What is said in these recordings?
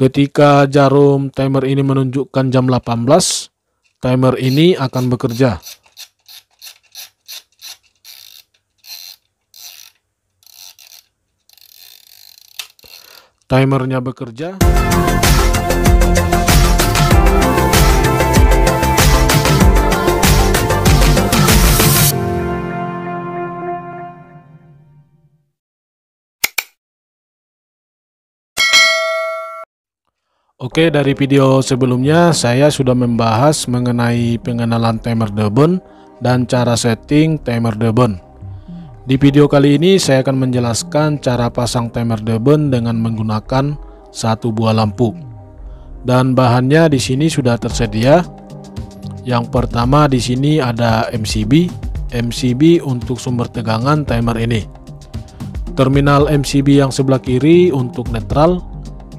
Ketika jarum timer ini menunjukkan jam 18, timer ini akan bekerja. Timernya bekerja. Oke, dari video sebelumnya saya sudah membahas mengenai pengenalan timer Debon dan cara setting timer Debon. Di video kali ini saya akan menjelaskan cara pasang timer Debon dengan menggunakan satu buah lampu. Dan bahannya di sini sudah tersedia. Yang pertama di sini ada MCB, MCB untuk sumber tegangan timer ini. Terminal MCB yang sebelah kiri untuk netral,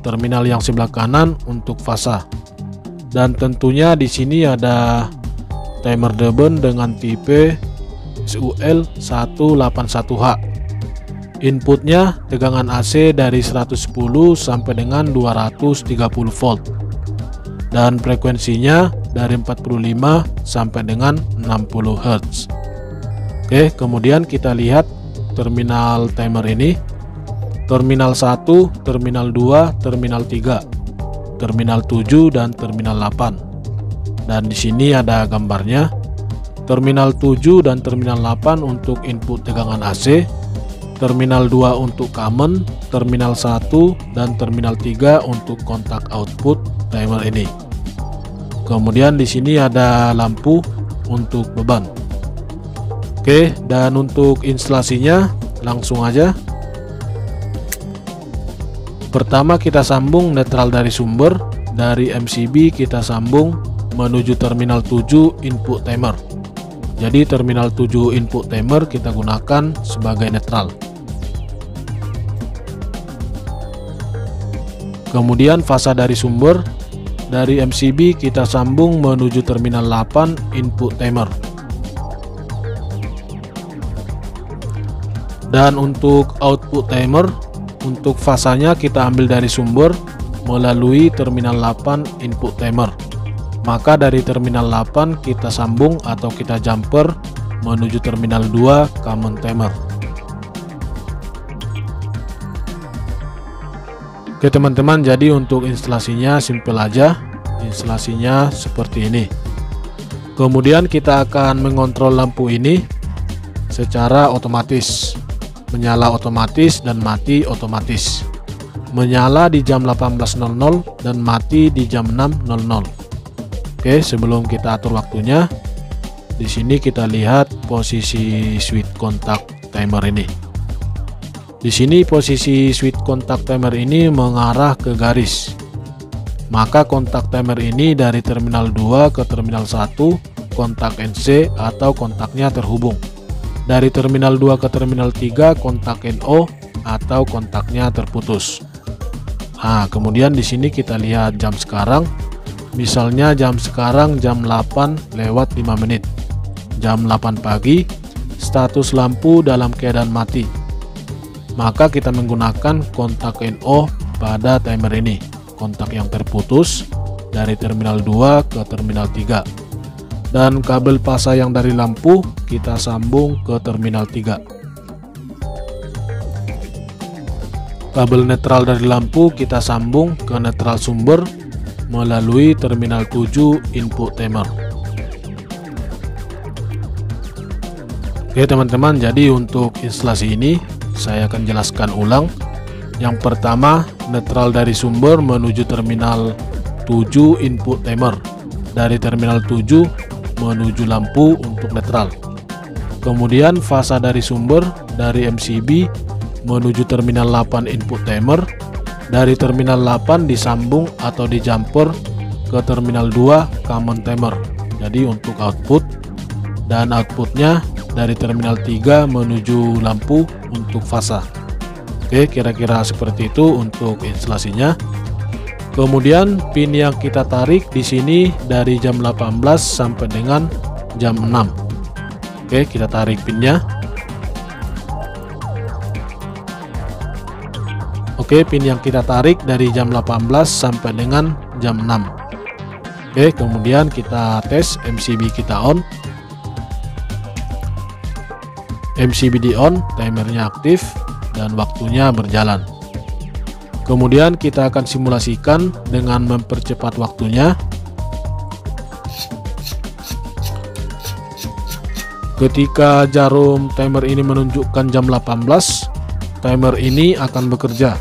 terminal yang sebelah kanan untuk fasa. Dan tentunya di sini ada timer Debon dengan tipe SUL181H. Inputnya tegangan AC dari 110 sampai dengan 230 volt. Dan frekuensinya dari 45 sampai dengan 60 Hz. Oke, kemudian kita lihat terminal timer ini Terminal 1, Terminal 2, Terminal 3, Terminal 7 dan Terminal 8. Dan di sini ada gambarnya. Terminal 7 dan Terminal 8 untuk input tegangan AC, Terminal 2 untuk common, Terminal 1 dan Terminal 3 untuk kontak output timer ini. Kemudian di sini ada lampu untuk beban. Oke, dan untuk instalasinya langsung aja Pertama kita sambung netral dari sumber, dari MCB kita sambung menuju terminal 7 input timer. Jadi terminal 7 input timer kita gunakan sebagai netral. Kemudian fasa dari sumber dari MCB kita sambung menuju terminal 8 input timer. Dan untuk output timer untuk fasanya kita ambil dari sumber melalui terminal 8 input timer. Maka dari terminal 8 kita sambung atau kita jumper menuju terminal 2 common timer. Oke teman-teman, jadi untuk instalasinya simple aja. Instalasinya seperti ini. Kemudian kita akan mengontrol lampu ini secara otomatis menyala otomatis dan mati otomatis. Menyala di jam 18.00 dan mati di jam 6.00. Oke, sebelum kita atur waktunya, di sini kita lihat posisi switch kontak timer ini. Di sini posisi switch kontak timer ini mengarah ke garis. Maka kontak timer ini dari terminal 2 ke terminal 1 kontak NC atau kontaknya terhubung dari terminal 2 ke terminal 3 kontak NO atau kontaknya terputus. Nah, kemudian di sini kita lihat jam sekarang. Misalnya jam sekarang jam 8 lewat 5 menit. Jam 8 pagi, status lampu dalam keadaan mati. Maka kita menggunakan kontak NO pada timer ini. Kontak yang terputus dari terminal 2 ke terminal 3 dan kabel pasa yang dari lampu kita sambung ke terminal 3 kabel netral dari lampu kita sambung ke netral sumber melalui terminal 7 input timer. Oke teman-teman jadi untuk instalasi ini saya akan jelaskan ulang. Yang pertama netral dari sumber menuju terminal 7 input timer. Dari terminal 7 menuju lampu untuk netral. Kemudian fasa dari sumber dari MCB menuju terminal 8 input timer. Dari terminal 8 disambung atau di jumper ke terminal 2 common timer. Jadi untuk output dan outputnya dari terminal 3 menuju lampu untuk fasa. Oke, kira-kira seperti itu untuk instalasinya. Kemudian pin yang kita tarik di sini dari jam 18 sampai dengan jam 6. Oke, kita tarik pinnya. Oke, pin yang kita tarik dari jam 18 sampai dengan jam 6. Oke, kemudian kita tes MCB kita on. MCB di on, timernya aktif dan waktunya berjalan. Kemudian kita akan simulasikan dengan mempercepat waktunya. Ketika jarum timer ini menunjukkan jam 18, timer ini akan bekerja.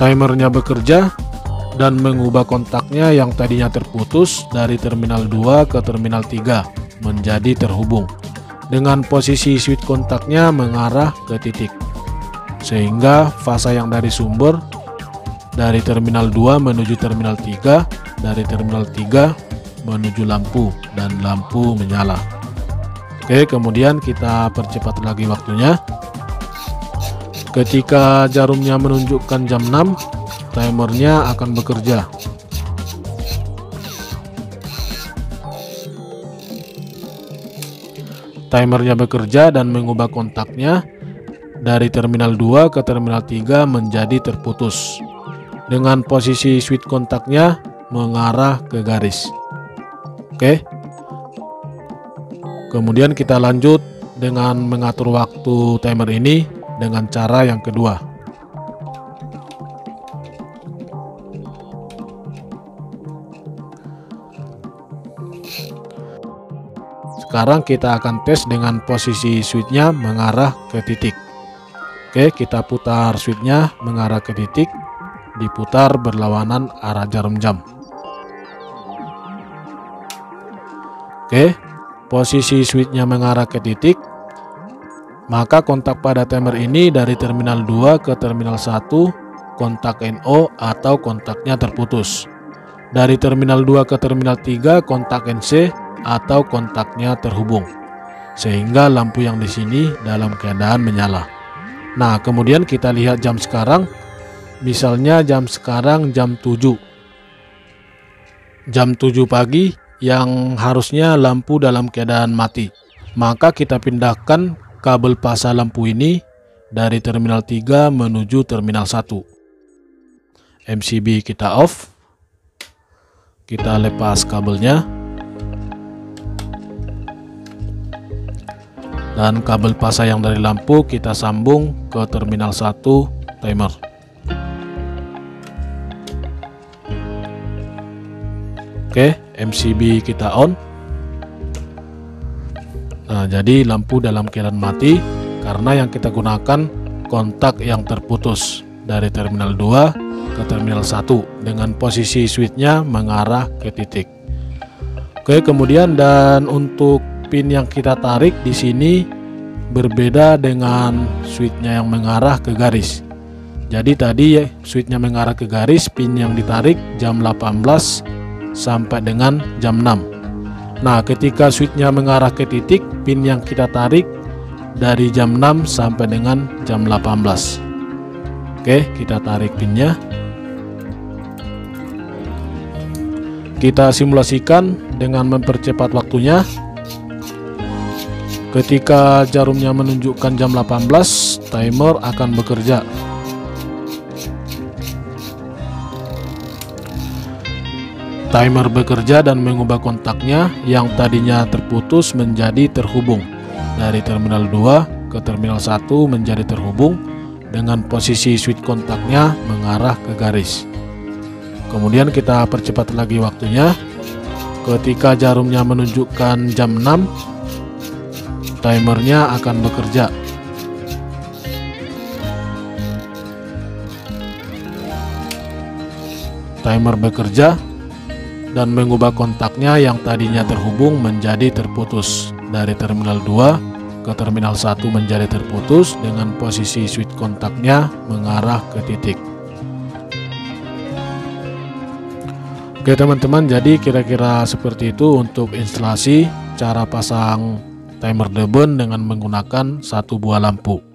Timernya bekerja dan mengubah kontaknya yang tadinya terputus dari terminal 2 ke terminal 3 menjadi terhubung dengan posisi switch kontaknya mengarah ke titik. Sehingga fasa yang dari sumber dari terminal 2 menuju terminal 3 dari terminal 3 menuju lampu dan lampu menyala. Oke kemudian kita percepat lagi waktunya. Ketika jarumnya menunjukkan jam 6, timernya akan bekerja. Timernya bekerja dan mengubah kontaknya dari terminal 2 ke terminal 3 menjadi terputus. Dengan posisi switch kontaknya mengarah ke garis. Oke. Kemudian kita lanjut dengan mengatur waktu timer ini dengan cara yang kedua. Sekarang kita akan tes dengan posisi switchnya mengarah ke titik. Oke, kita putar switchnya mengarah ke titik, diputar berlawanan arah jarum jam. Oke, posisi switchnya mengarah ke titik, maka kontak pada timer ini dari terminal 2 ke terminal 1 kontak NO atau kontaknya terputus. Dari terminal 2 ke terminal 3 kontak NC atau kontaknya terhubung. Sehingga lampu yang di sini dalam keadaan menyala. Nah, kemudian kita lihat jam sekarang. Misalnya jam sekarang jam 7. Jam 7 pagi yang harusnya lampu dalam keadaan mati. Maka kita pindahkan kabel pasang lampu ini dari terminal 3 menuju terminal 1. MCB kita off. Kita lepas kabelnya. Dan kabel pasang yang dari lampu kita sambung ke terminal 1 timer. Oke, MCB kita on. Nah, jadi lampu dalam keadaan mati karena yang kita gunakan kontak yang terputus dari terminal 2 ke terminal 1 dengan posisi switchnya mengarah ke titik. Oke, kemudian dan untuk pin yang kita tarik di sini berbeda dengan switchnya yang mengarah ke garis. Jadi tadi ya switchnya mengarah ke garis, pin yang ditarik jam 18 sampai dengan jam 6. Nah, ketika switchnya mengarah ke titik, pin yang kita tarik dari jam 6 sampai dengan jam 18. Oke, kita tarik pinnya. Kita simulasikan dengan mempercepat waktunya. Ketika jarumnya menunjukkan jam 18, timer akan bekerja. Timer bekerja dan mengubah kontaknya yang tadinya terputus menjadi terhubung. Dari terminal 2 ke terminal 1 menjadi terhubung dengan posisi switch kontaknya mengarah ke garis. Kemudian kita percepat lagi waktunya. Ketika jarumnya menunjukkan jam 6, timernya akan bekerja. Timer bekerja dan mengubah kontaknya yang tadinya terhubung menjadi terputus dari terminal 2 ke terminal 1 menjadi terputus dengan posisi switch kontaknya mengarah ke titik Oke teman-teman jadi kira-kira seperti itu untuk instalasi cara pasang timer deben dengan menggunakan satu buah lampu